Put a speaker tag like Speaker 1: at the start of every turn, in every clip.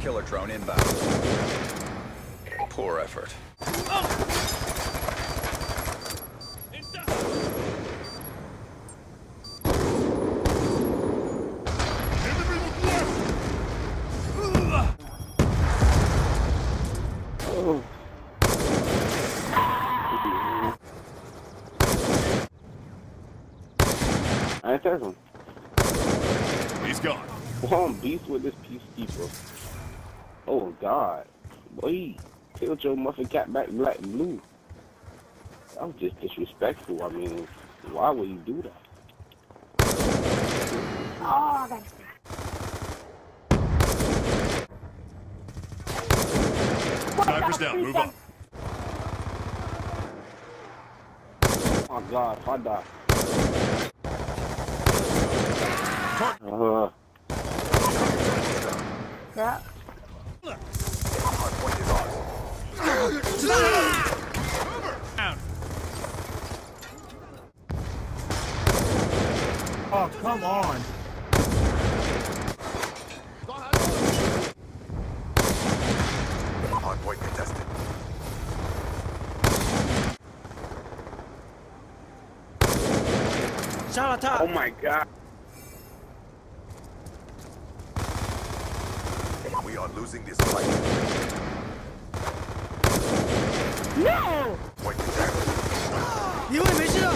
Speaker 1: Killer drone inbound. Poor effort.
Speaker 2: Oh. I ain't him.
Speaker 3: He's gone.
Speaker 2: Well, I'm beast with this peacekeeper. Oh God, boy, tilt your muffin cap back black and blue. That was just disrespectful. I mean, why would you do that?
Speaker 4: Oh, that's
Speaker 3: Sniper's down. Move up.
Speaker 2: Oh my God, if I die. Uh,
Speaker 4: yeah.
Speaker 1: Hardpoint is ours.
Speaker 3: Down.
Speaker 5: Oh, come on.
Speaker 1: Hardpoint contested.
Speaker 2: oh my God.
Speaker 1: We are losing this fight.
Speaker 4: No!
Speaker 1: Point contested.
Speaker 5: 一位没事的，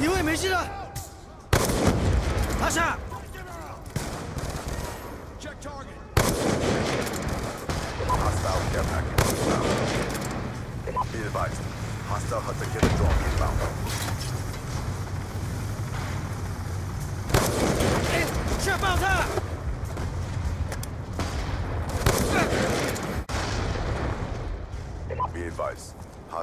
Speaker 5: 一位没事的，拿下。
Speaker 1: Hostile care package inbound. Be advised. Hostile hunter killer drone inbound.
Speaker 5: 去爆他！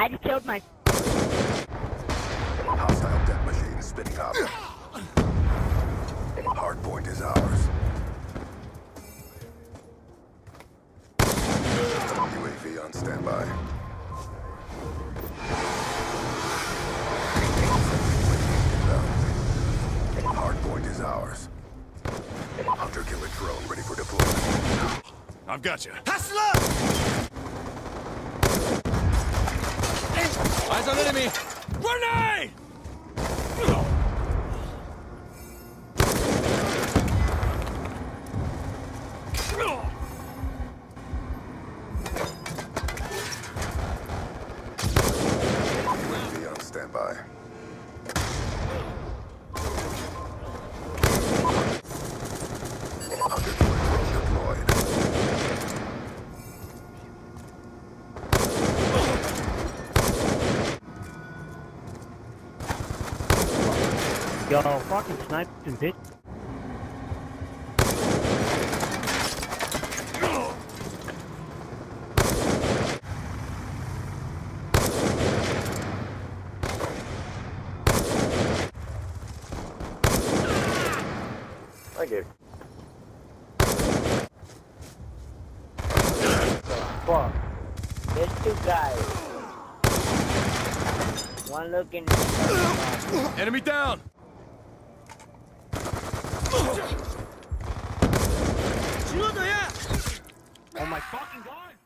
Speaker 4: I just killed my.
Speaker 1: Hostile death machine spinning up. Hardpoint is ours. UAV on standby. Hardpoint is ours. Hunter killer drone ready for deployment.
Speaker 3: I've got you.
Speaker 5: 他
Speaker 3: enemy. Grenade!
Speaker 5: Yo, fucking sniping bitch.
Speaker 2: Thank you.
Speaker 6: Fuck. There's two guys. One looking.
Speaker 3: Enemy down. Oh my fucking god!